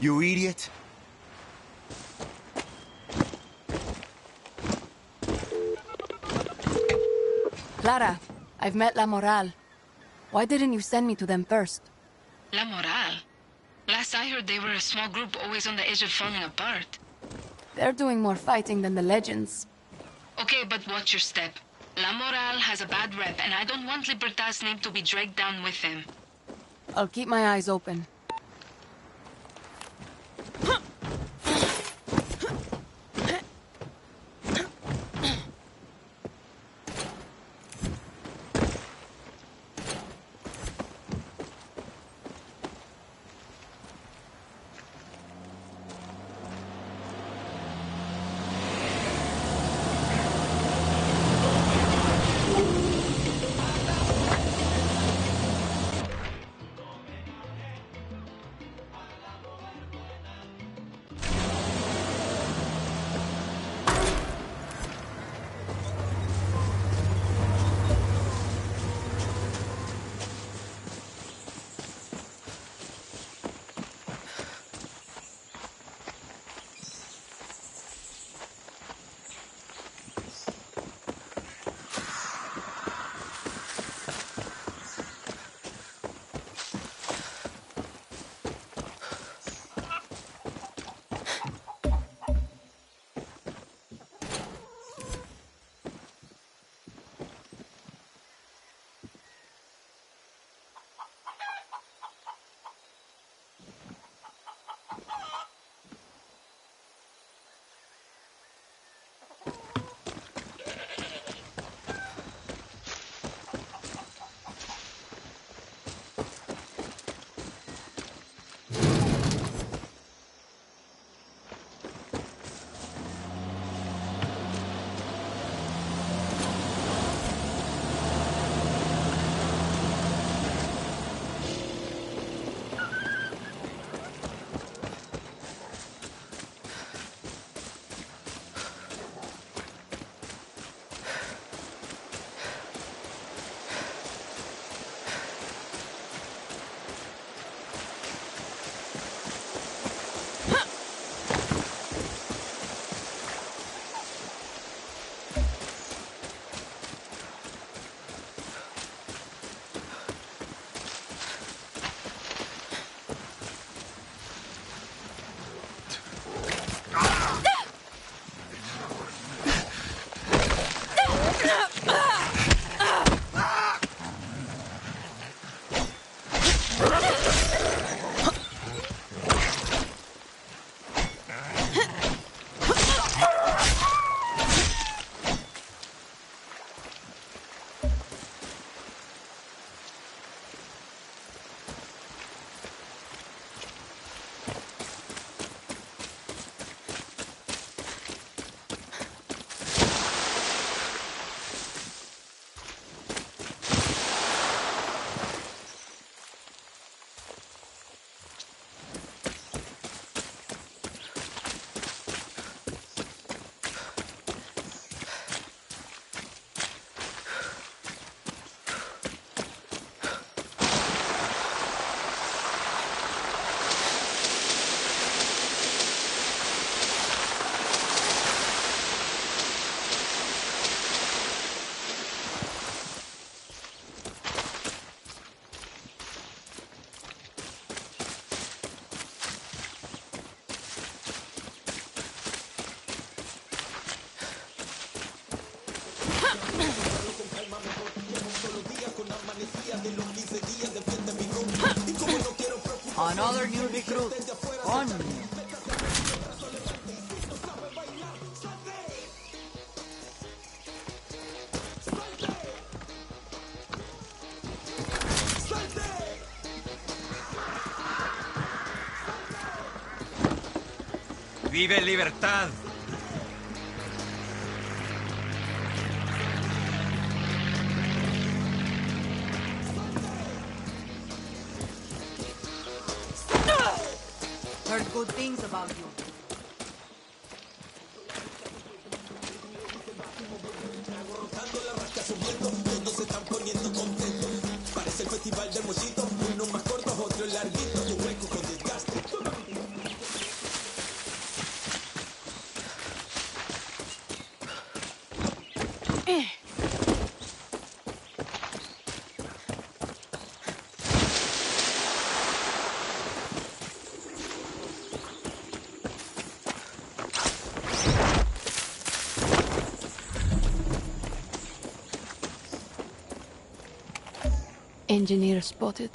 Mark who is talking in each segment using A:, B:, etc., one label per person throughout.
A: You idiot.
B: Clara, I've met La Moral. Why didn't you send me to them first?
C: La Moral? Last I heard they were a small group always on the edge of falling apart.
B: They're doing more fighting than the legends.
C: Okay, but watch your step. La Moral has a bad rep, and I don't want Libertad's name to be dragged down with them.
B: I'll keep my eyes open.
D: Another new recruit. Coño.
E: ¡Vive libertad!
B: Engineer spotted.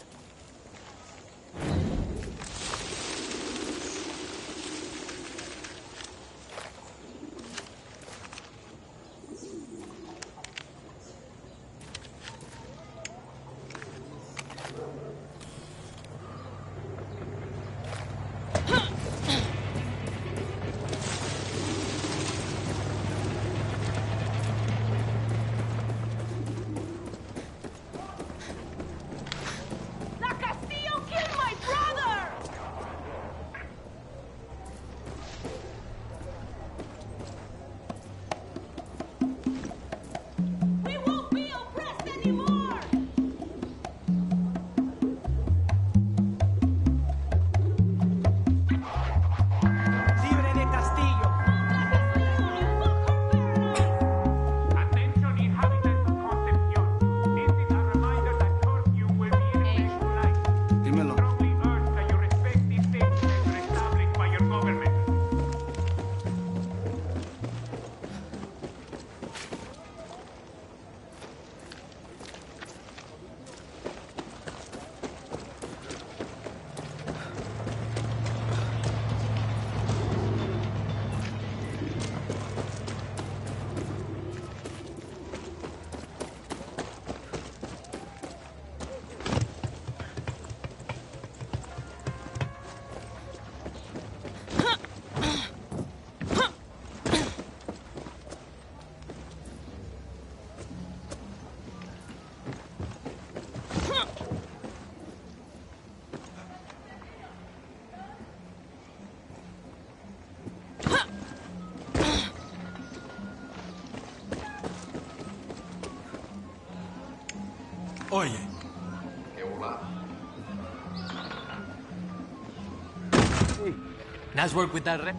F: Nice work with that rep.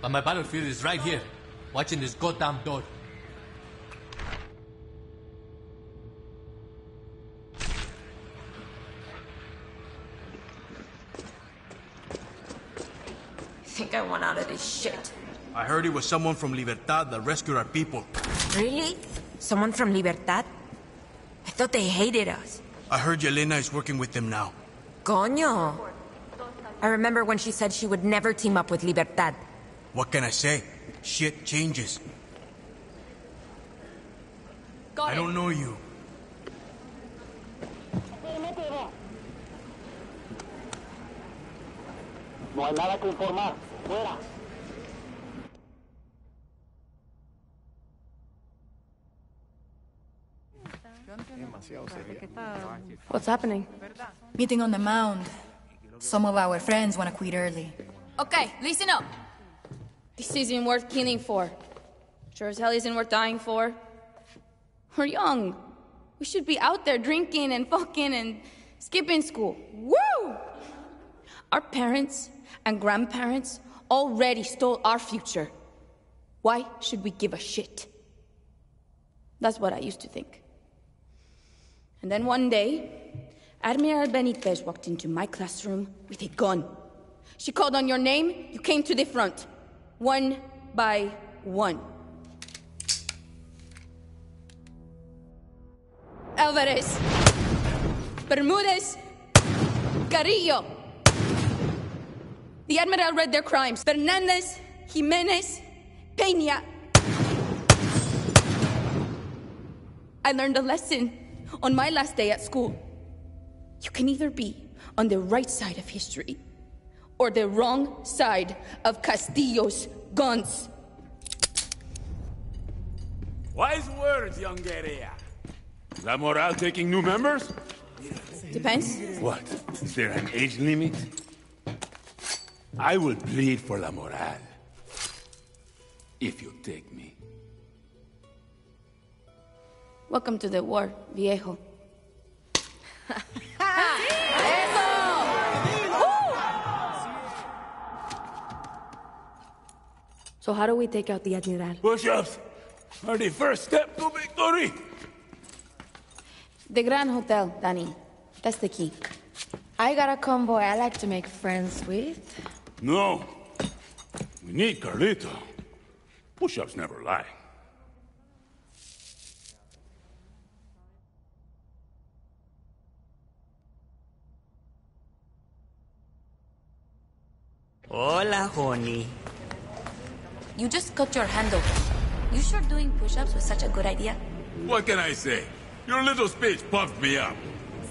F: But my battlefield is right here, watching this goddamn door.
G: I think I want out of this shit.
H: I heard it was someone from Libertad that rescued our people.
G: Really? Someone from Libertad? I thought they hated us.
H: I heard Yelena is working with them now.
G: Coño. I remember when she said she would never team up with Libertad.
H: What can I say? Shit changes.
B: Got
H: I
B: it.
H: don't know you.
I: No hay nada que informar.
B: What's happening?
J: Meeting on the mound. Some of our friends want to quit early.
K: Okay, listen up. This isn't worth killing for. Sure as hell isn't worth dying for. We're young. We should be out there drinking and fucking and skipping school. Woo! Our parents and grandparents already stole our future. Why should we give a shit? That's what I used to think. And then one day, Admiral Benitez walked into my classroom with a gun. She called on your name, you came to the front. One by one. Alvarez, Bermudez, Carrillo. The Admiral read their crimes. Fernandez, Jimenez, Peña. I learned a lesson on my last day at school. You can either be on the right side of history or the wrong side of Castillo's guns.
L: Wise words, young guerrilla. La Moral taking new members?
K: Depends.
L: What? Is there an age limit? I will bleed for La Moral. If you take me.
K: Welcome to the war, viejo.
B: So how do we take out the Admiral?
L: Push-ups are the first step to victory.
K: The Grand Hotel, Danny. That's the key.
J: I got a convoy I like to make friends with.
L: No. We need Carlito. Push-ups never lie.
M: Hola, honey.
K: You just cut your hand open. You sure doing push-ups was such a good idea?
L: What can I say? Your little speech pumped me up.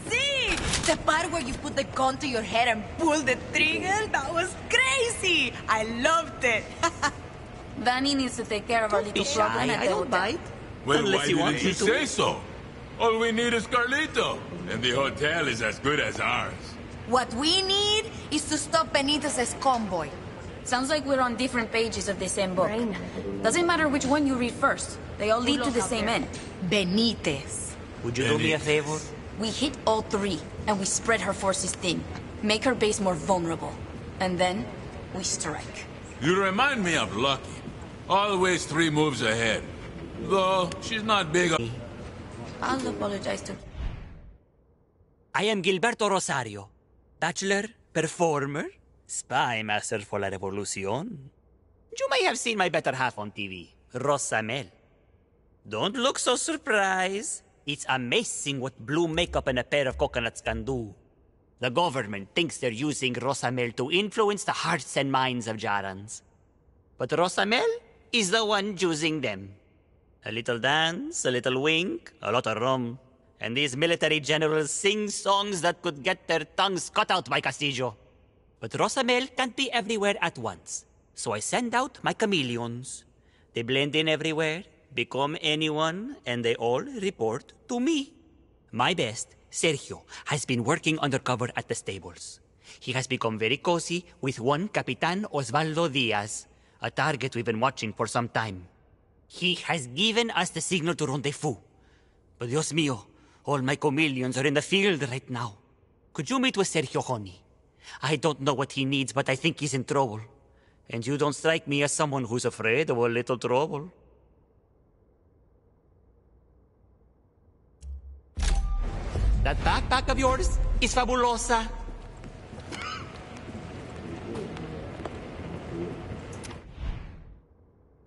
E: See? The part where you put the gun to your head and pull the trigger? That was crazy! I loved it!
K: Danny needs to take care of our little problem at
E: I don't bite.
L: Well,
M: Unless
L: why
M: you
L: didn't you
M: me to.
L: say so? All we need is Carlito, and the hotel is as good as ours.
E: What we need is to stop Benitez's convoy.
K: Sounds like we're on different pages of the same book. Doesn't matter which one you read first. They all lead to the same end.
E: Benitez.
M: Would you do me a favor?
K: We hit all three, and we spread her forces thin. Make her base more vulnerable. And then, we strike.
L: You remind me of Lucky. Always three moves ahead. Though, she's not big on...
K: I'll apologize to...
M: I am Gilberto Rosario, bachelor, performer, spy master for la revolucion. You may have seen my better half on TV, Rosamel. Don't look so surprised. It's amazing what blue makeup and a pair of coconuts can do. The government thinks they're using Rosamel to influence the hearts and minds of Yarans. But Rosamel is the one choosing them. A little dance, a little wink, a lot of rum, and these military generals sing songs that could get their tongues cut out by Castillo. But Rosamel can't be everywhere at once, so I send out my chameleons. They blend in everywhere, become anyone, and they all report to me. My best, Sergio, has been working undercover at the stables. He has become very cozy with one Capitan Osvaldo Diaz, a target we've been watching for some time. He has given us the signal to rendezvous. But Dios mío, all my chameleons are in the field right now. Could you meet with Sergio Honey? I don't know what he needs, but I think he's in trouble. And you don't strike me as someone who's afraid of a little trouble. That backpack of yours is fabulosa.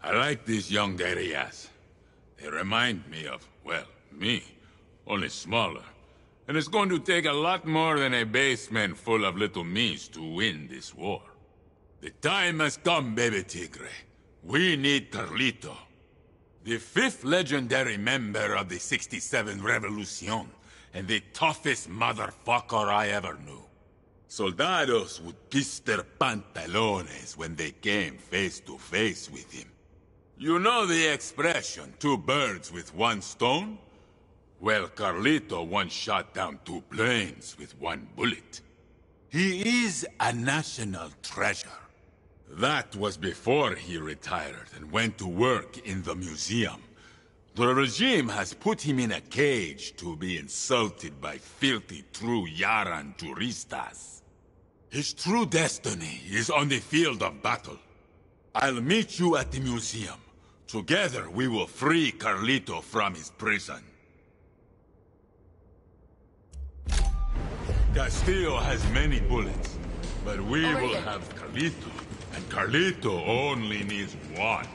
L: I like these young guerrillas. They remind me of, well, me, only smaller. And it's going to take a lot more than a basement full of little me's to win this war. The time has come, baby Tigre. We need Carlito. The fifth legendary member of the 67 Revolucion, and the toughest motherfucker I ever knew. Soldados would piss their pantalones when they came face to face with him. You know the expression, two birds with one stone? Well, Carlito once shot down two planes with one bullet. He is a national treasure. That was before he retired and went to work in the museum. The regime has put him in a cage to be insulted by filthy true Yaran turistas. His true destiny is on the field of battle. I'll meet you at the museum. Together we will free Carlito from his prison. Castillo has many bullets, but we
K: Over
L: will
K: here.
L: have Carlito, and Carlito only needs one.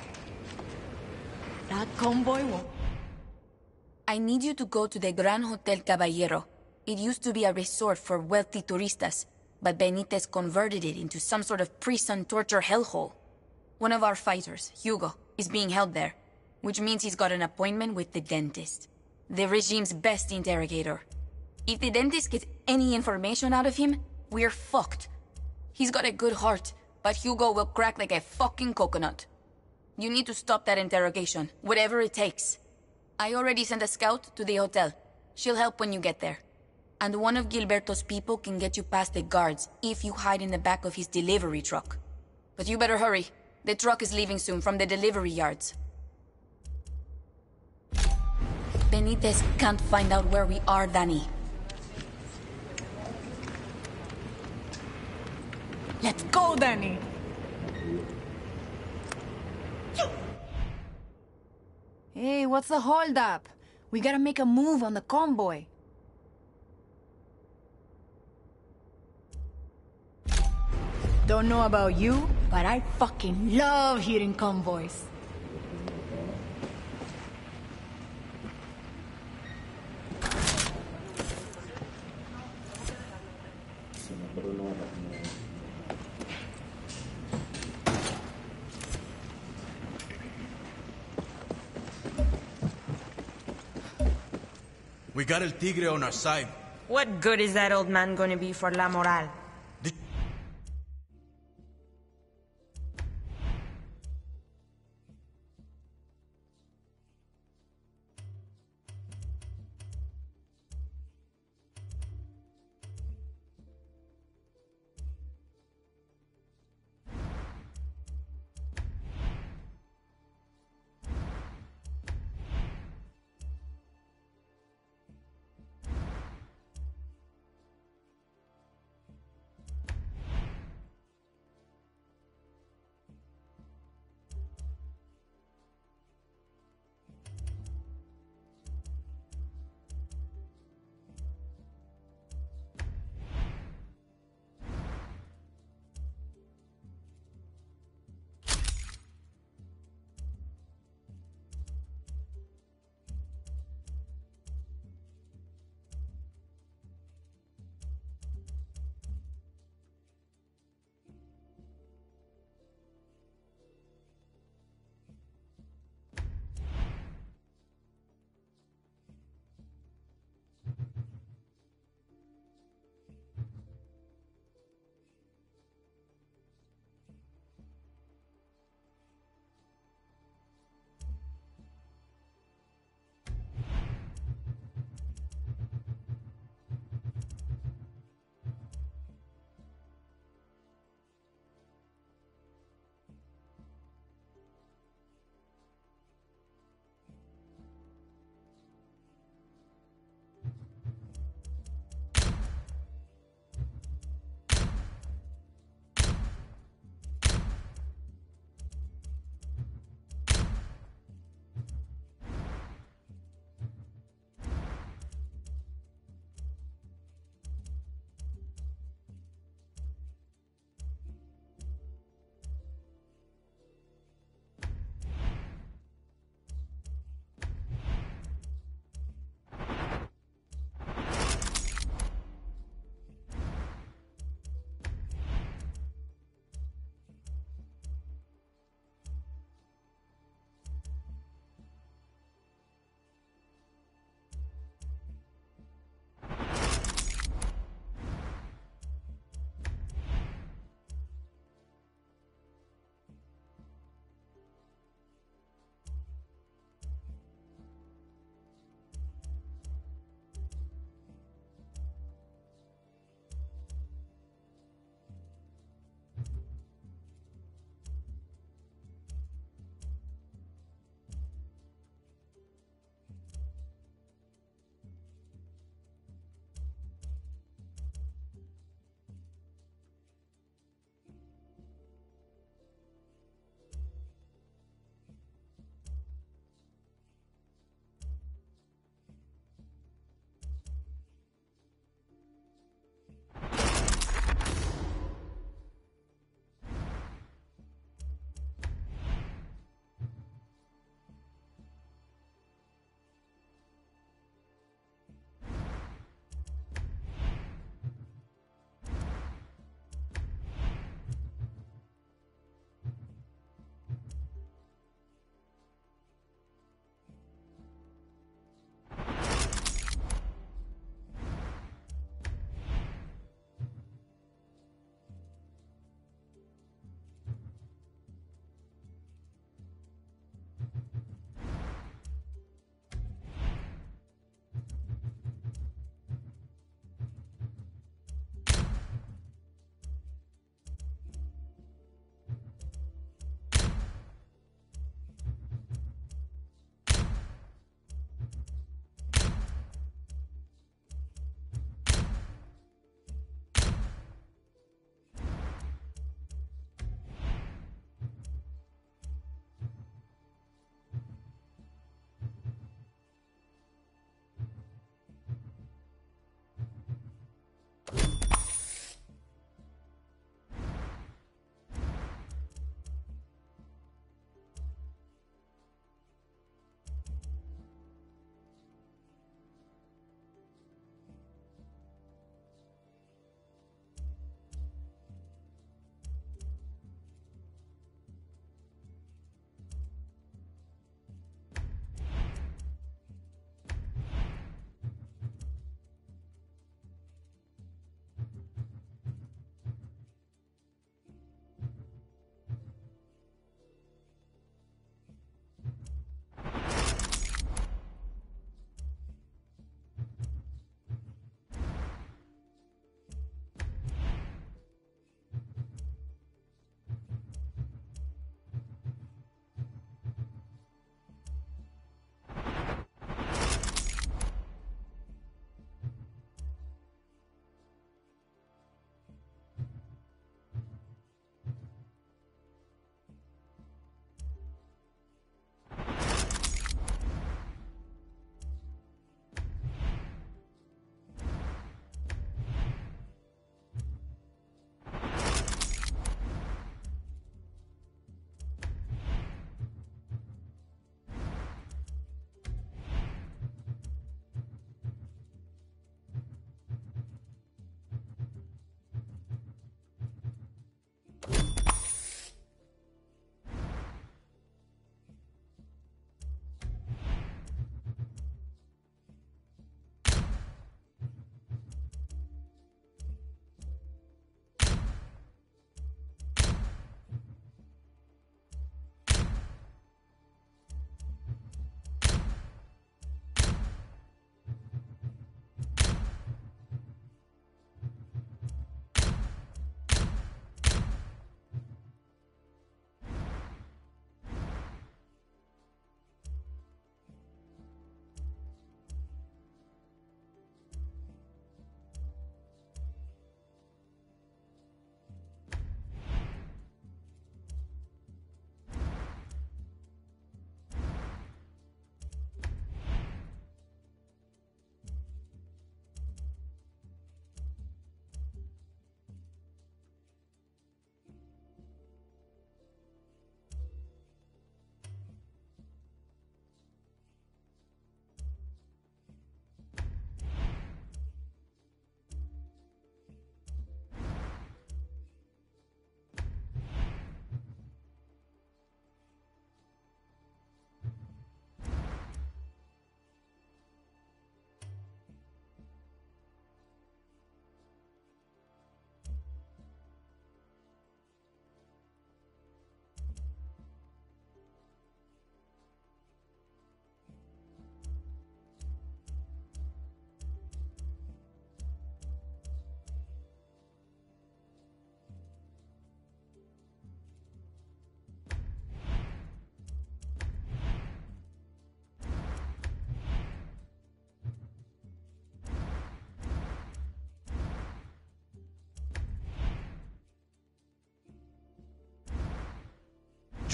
E: That convoy won't...
K: I need you to go to the Gran Hotel Caballero. It used to be a resort for wealthy turistas, but Benitez converted it into some sort of prison torture hellhole. One of our fighters, Hugo, is being held there, which means he's got an appointment with the dentist. The regime's best interrogator. If the dentist gets any information out of him, we're fucked. He's got a good heart, but Hugo will crack like a fucking coconut. You need to stop that interrogation, whatever it takes. I already sent a scout to the hotel. She'll help when you get there. And one of Gilberto's people can get you past the guards if you hide in the back of his delivery truck. But you better hurry. The truck is leaving soon from the delivery yards. Benitez can't find out where we are, Danny.
E: Let's go, Danny!
J: Hey, what's the holdup? We gotta make a move on the convoy. Don't know about you, but I fucking love hearing convoys.
H: We got El Tigre on our side.
G: What good is that old man gonna be for La Moral?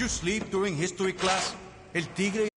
H: You sleep during history class? El tigre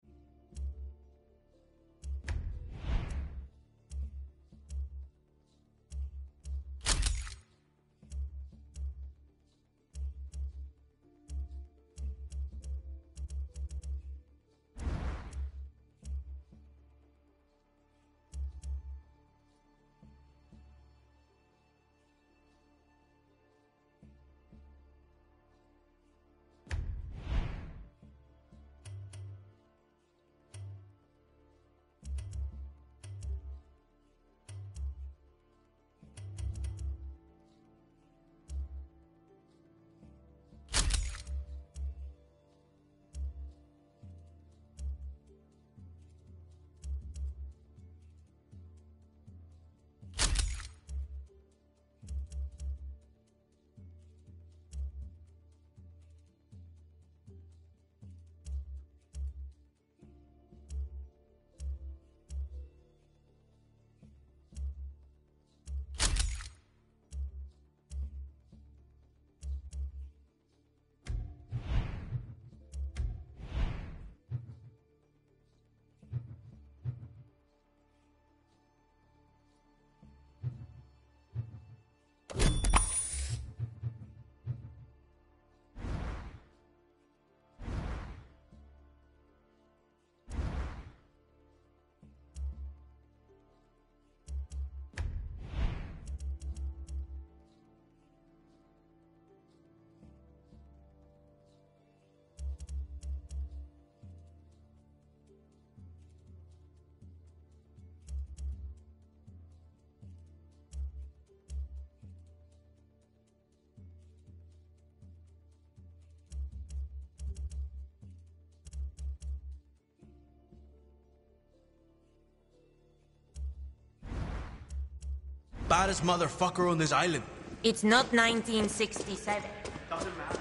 H: baddest motherfucker on this island.
G: It's not 1967. Doesn't matter.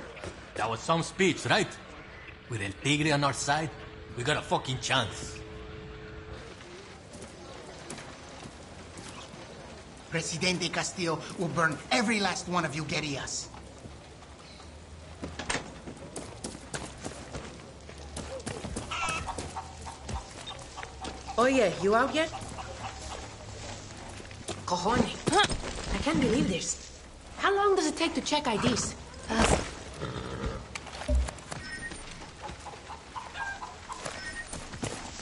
F: That was some speech, right? With El Tigre on our side, we got a fucking chance.
N: Presidente Castillo will burn every last one of you guerrillas.
O: Oye, you out yet? Cojones. I can't believe this. How long does it take to check IDs?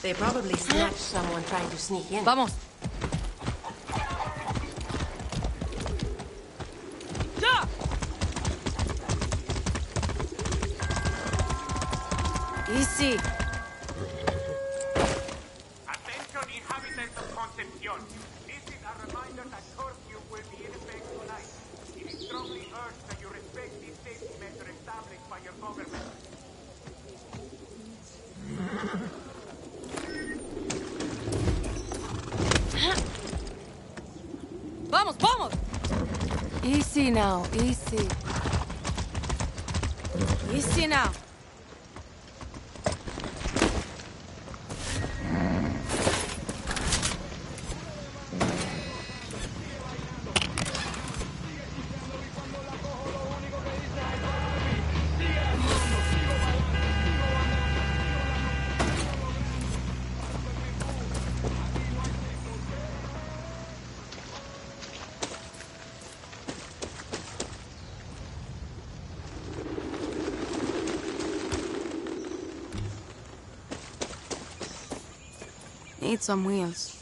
O: They probably snatched someone trying to sneak
P: in.
B: Vamos. Now, easy. Some wheels.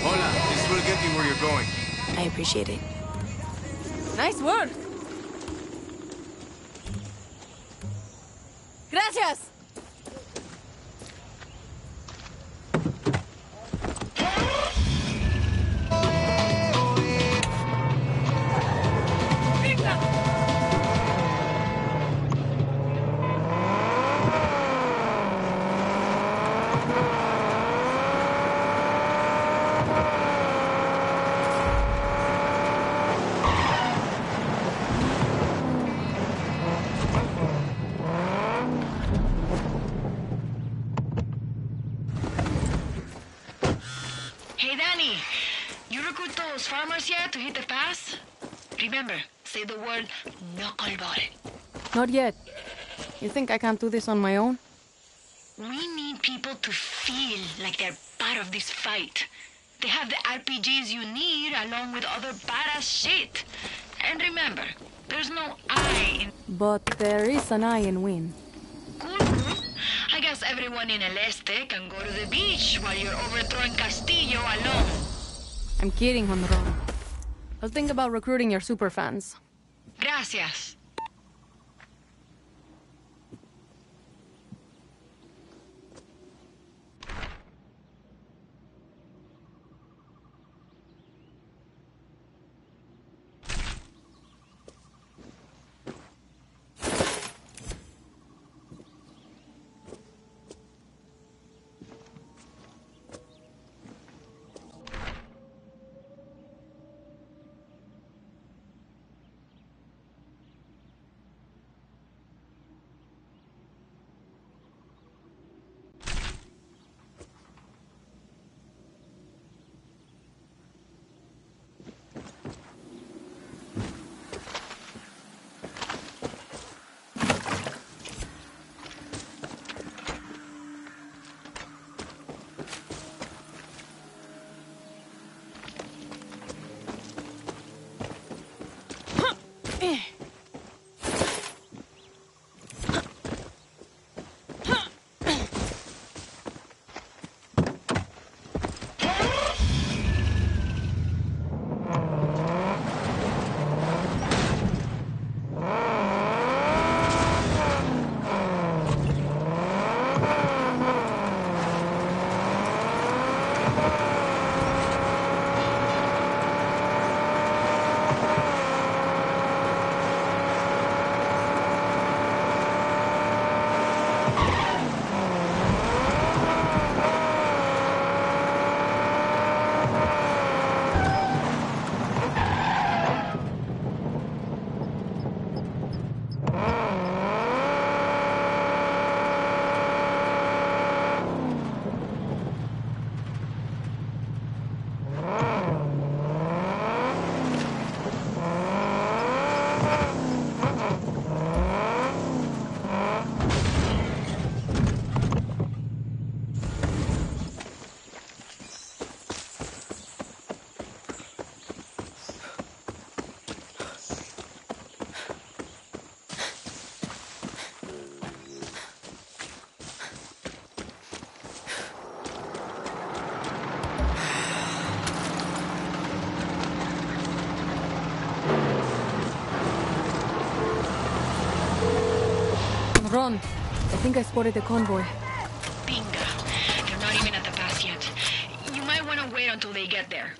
H: Hola, this will get you where you're going.
B: I appreciate it. Nice work.
C: The word knuckleball.
B: Not yet. You think I can't do this on my own?
C: We need people to feel like they're part of this fight. They have the RPGs you need along with other badass shit. And remember, there's no I in
B: But there is an I in Win.
C: I guess everyone in El Este can go to the beach while you're overthrowing Castillo alone.
B: I'm kidding, Honron. I'll think about recruiting your superfans.
C: Gracias.
B: Think I spotted the convoy.
C: Bingo. They're not even at the pass yet. You might want to wait until they get there.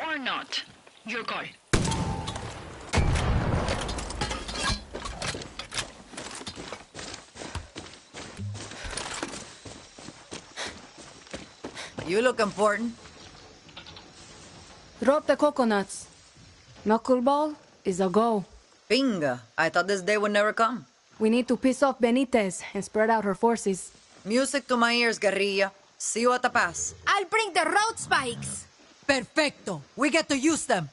C: Or not. Your call.
E: You look important.
B: Drop the coconuts. Knuckleball is a go.
E: Bingo. I thought this day would never come.
B: We need to piss off Benitez and spread out her forces.
E: Music to my ears, guerrilla. See you at the pass.
G: I'll bring the road spikes.
E: Perfecto. We get to use them.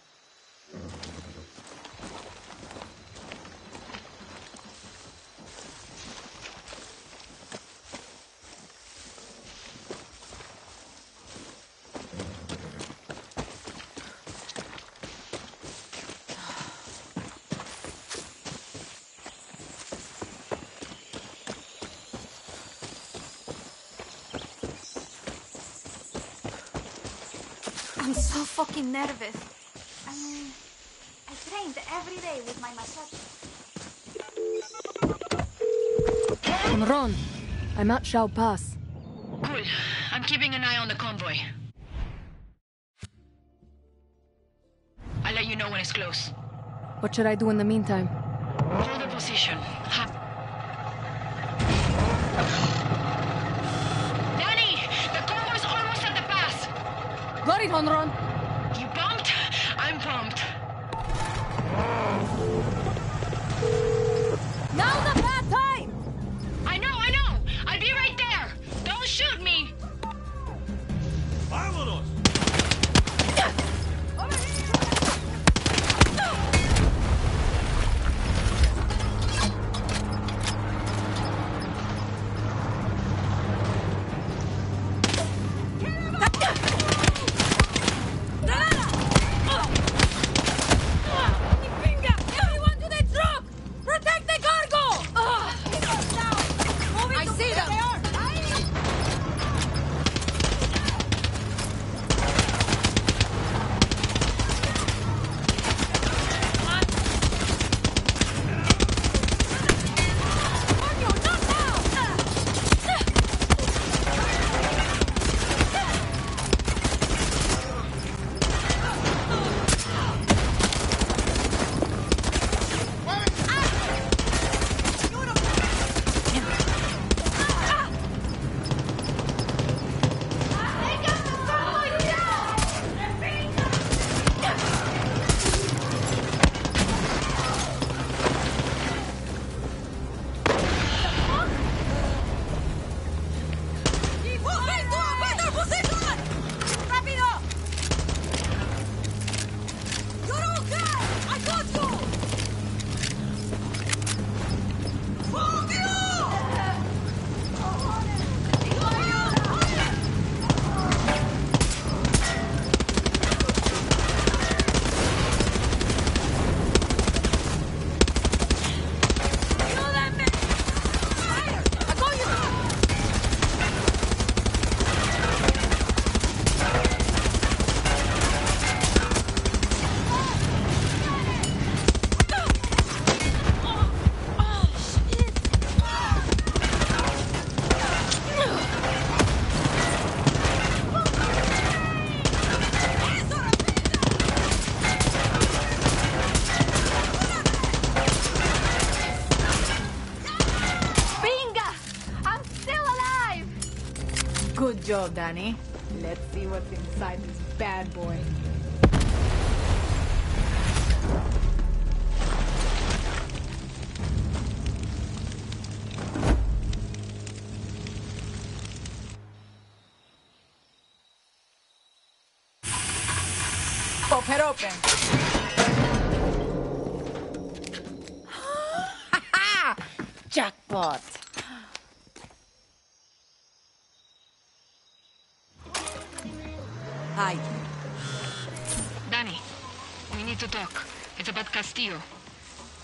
Q: I'm so fucking nervous. I mean, I trained every day with my machete.
B: Ron, I'm at Shao Pass.
C: Cool. I'm keeping an eye on the convoy. I'll let you know when it's close.
B: What should I do in the meantime?
C: Hold the position. Ha- Danny! The convoy's almost at the pass!
B: Got it, Honron!
J: Job, Danny. Let's see what's inside this bad boy.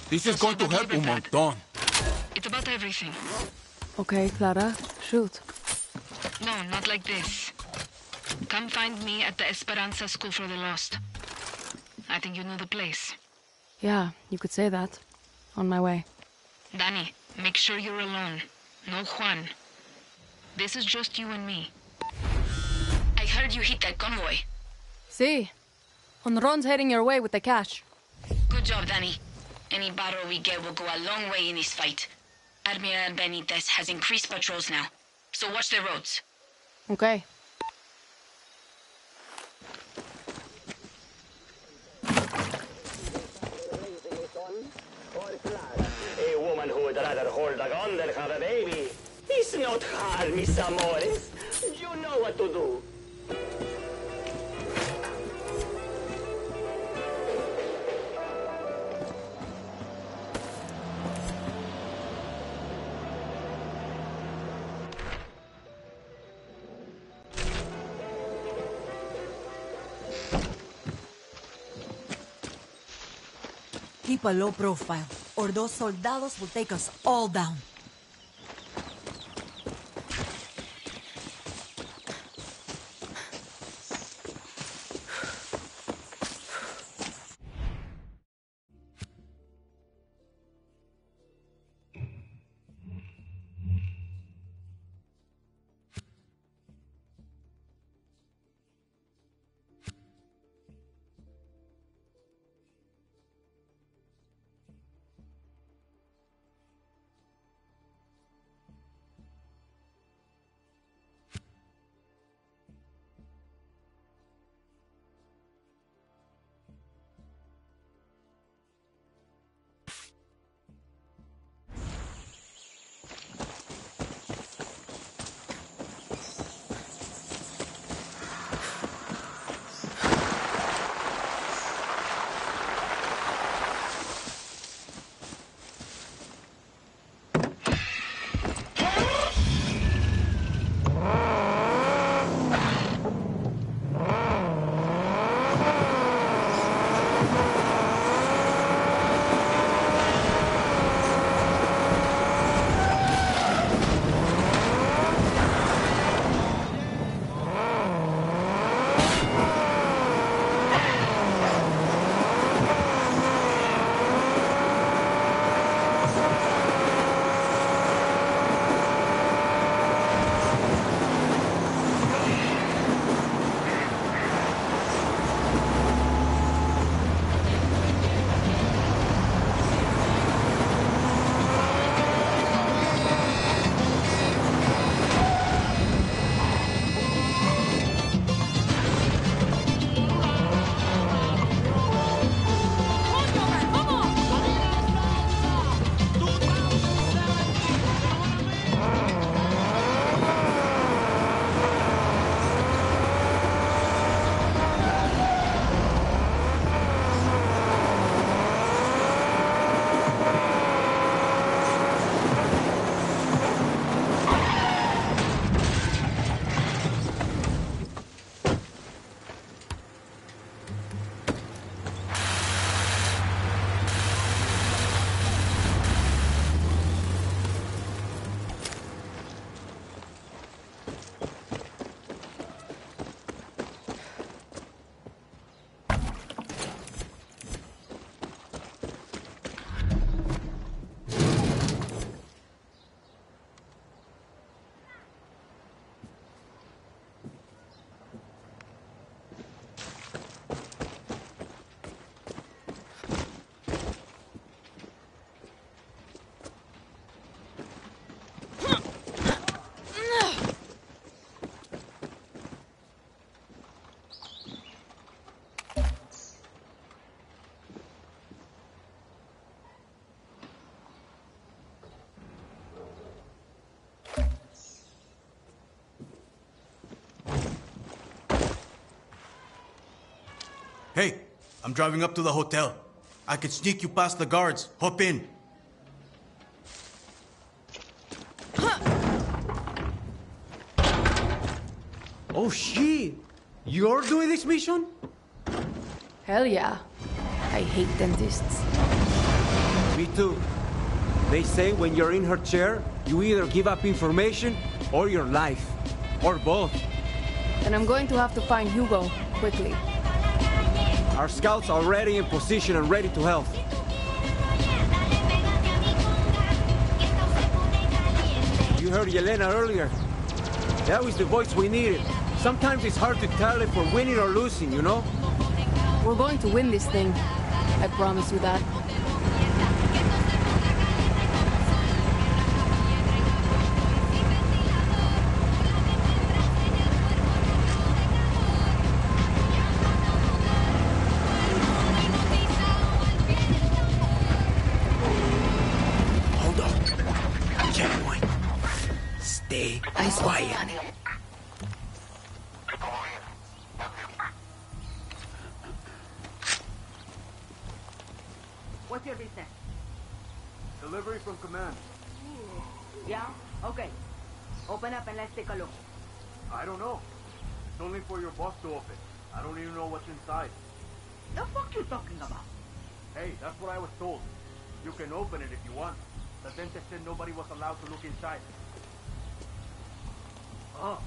L: This is going to help un montón.
C: It's about everything.
B: Okay, Clara, shoot.
C: No, not like this. Come find me at the Esperanza School for the Lost. I think you know the place.
B: Yeah, you could say that. On my way.
C: Danny, make sure you're alone. No Juan. This is just you and me. I heard you hit that convoy.
B: See? Honron's heading your way with the cash.
C: Good job, Danny. Any barrel we get will go a long way in this fight. Admiral Benitez has increased patrols now, so watch the roads.
B: Okay.
I: A woman who would rather hold a gun than have a baby. It's not hard, mis amores. You know what to do.
E: A low profile, or those soldados will take us all down.
H: Hey, I'm driving up to the hotel. I could sneak you past the guards. Hop in.
R: Oh shit! You're doing this mission?
B: Hell yeah. I hate dentists.
R: Me too. They say when you're in her chair, you either give up information or your life. Or both.
B: Then I'm going to have to find Hugo, quickly.
R: Our scouts are already in position and ready to help. You heard Yelena earlier. That was the voice we needed. Sometimes it's hard to tell if we're winning or losing, you know?
B: We're going to win this thing. I promise you that.
H: Allowed to look inside.
S: Oh,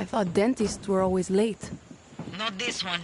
B: I thought dentists were always late.
C: Not this one.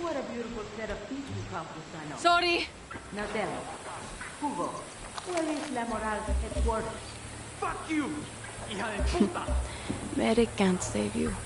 S: What a beautiful set of feet you come to sign up.
B: Sorry.
S: Now tell me, Hugo, where is La Moral's headquarters?
R: Fuck you! Hija de puta!
B: Medic can't save you.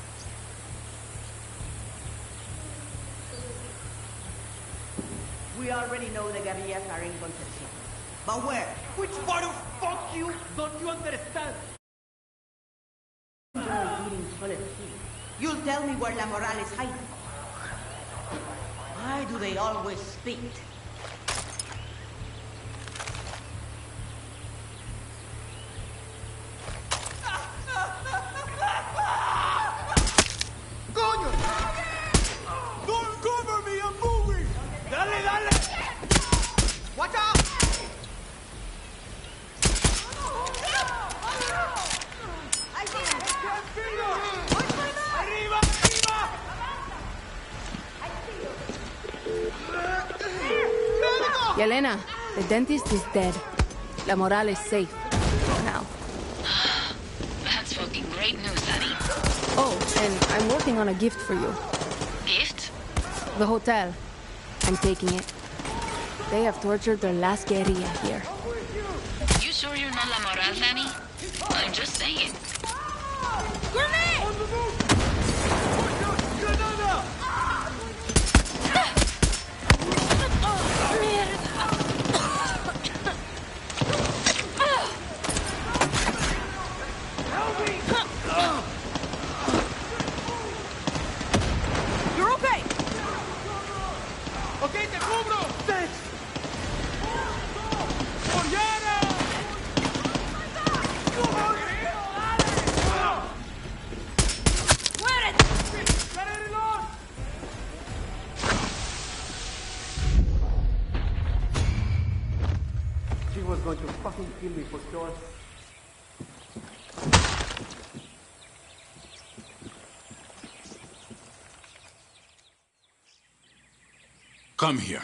B: Yelena, the dentist is dead. La Moral is safe. For now.
C: That's fucking great news, Danny.
B: Oh, and I'm working on a gift for you.
C: Gift?
B: The hotel. I'm taking it. They have tortured their last guerrilla here.
L: Come here.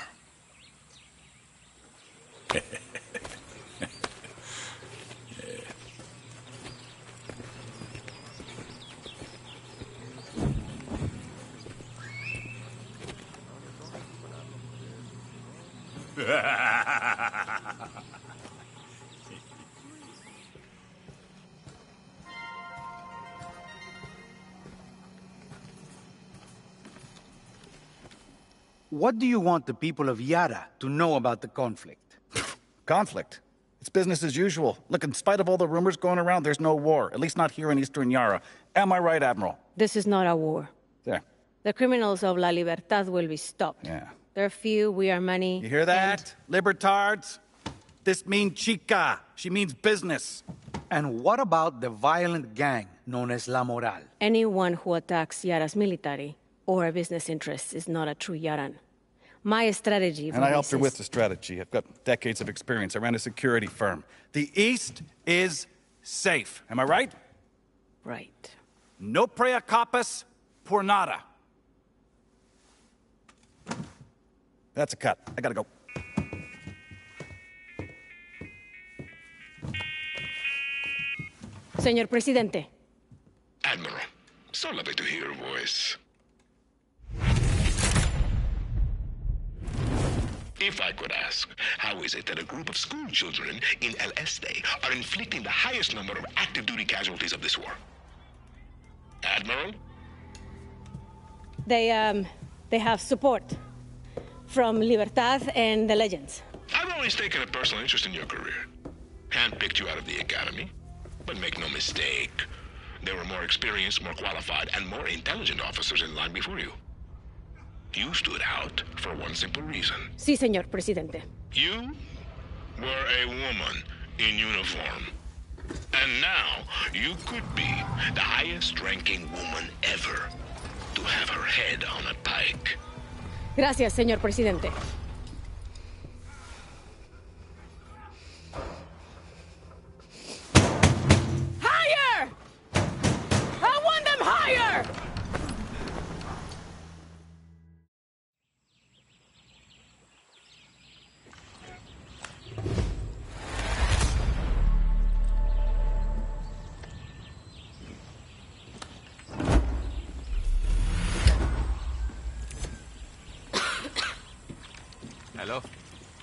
T: What do you want the people of Yara to know about the conflict?
A: Conflict? It's business as usual. Look, in spite of all the rumors going around, there's no war. At least not here in Eastern Yara. Am I right, Admiral?
U: This is not a war.
A: There.
U: The criminals of La Libertad will be stopped.
A: Yeah.
U: They're few, we are many.
A: You hear that? Libertards? This means chica. She means business.
T: And what about the violent gang known as La Moral?
U: Anyone who attacks Yara's military or a business interest is not a true Yaran. My strategy
A: And I helped her with the strategy. I've got decades of experience. I ran a security firm. The East is safe. Am I right?
U: Right.
A: No prea capas por nada. That's a cut. I gotta go.
U: Señor Presidente,
V: Admiral, so lovely to hear your voice. If I could ask, how is it that a group of school children in El Este are inflicting the highest number of active duty casualties of this war? Admiral?
U: they um they have support from Libertad and the Legends.
V: I've always taken a personal interest in your career. Handpicked you out of the academy. But make no mistake, there were more experienced, more qualified, and more intelligent officers in line before you. You stood out for one simple reason.
U: Sí, señor Presidente.
V: You were a woman in uniform. And now you could be the highest ranking woman ever to have her head on a pike.
U: Gracias, señor Presidente.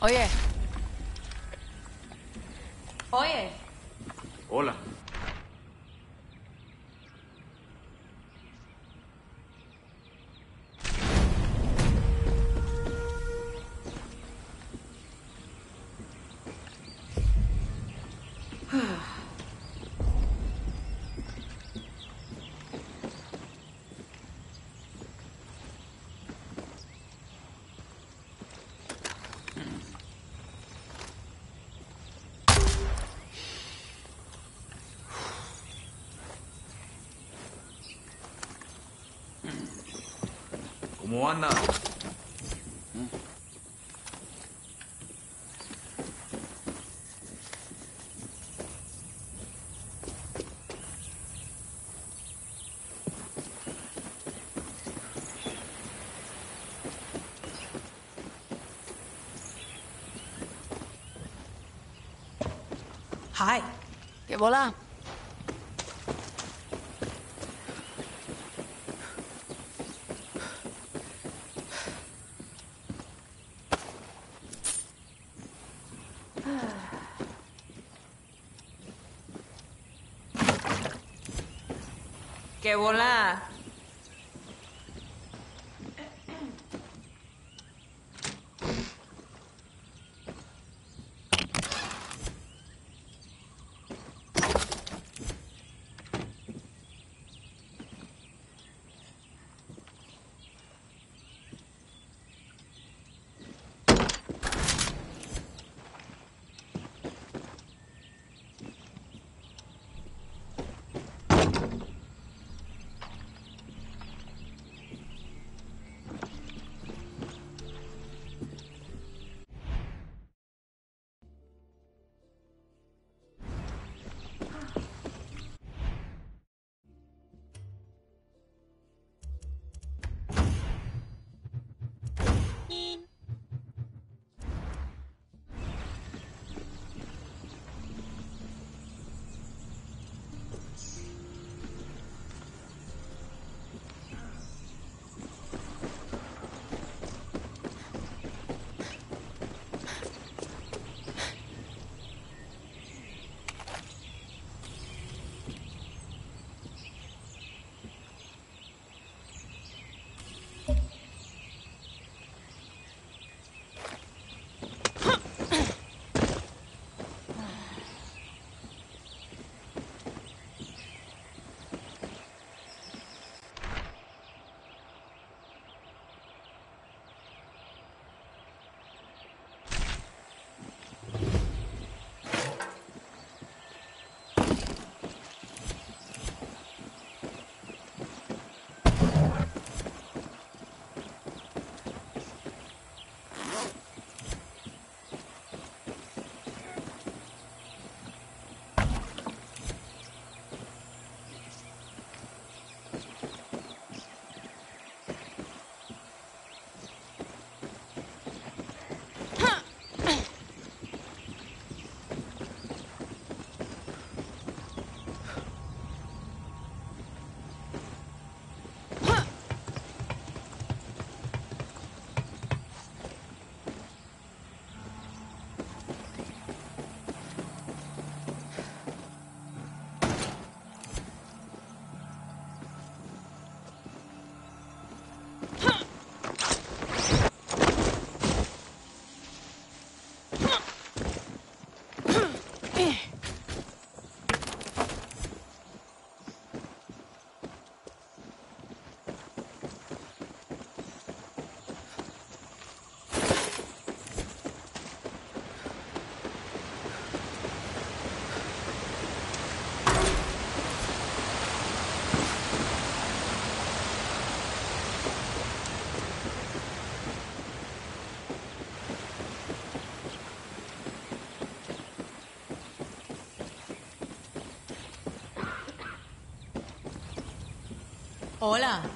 R: Oh,
B: Oye,
G: Oye,
R: muốn
G: à
B: Hải, kệ.
G: llevó la,
E: Hola.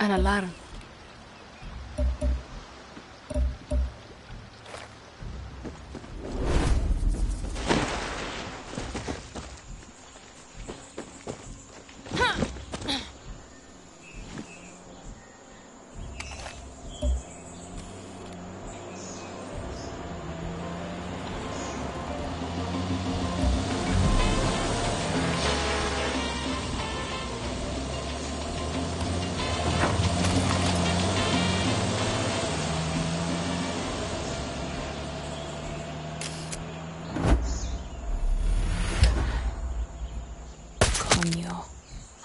B: An alarm.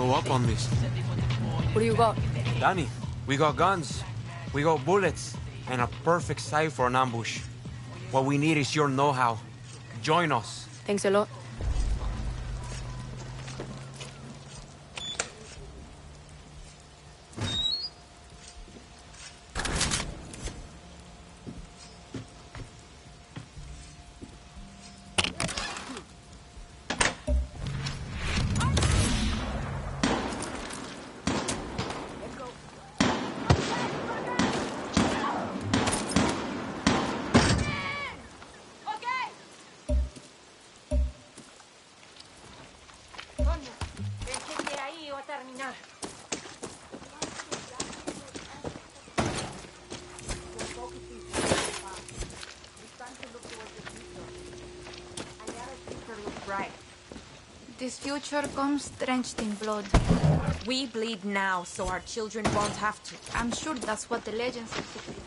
R: Follow up on this.
B: What do you got?
R: Danny, we got guns, we got bullets, and a perfect site for an ambush. What we need is your know-how. Join us.
B: Thanks a lot.
Q: Future comes drenched in blood.
G: We bleed now, so our children won't have to.
Q: I'm sure that's what the legends of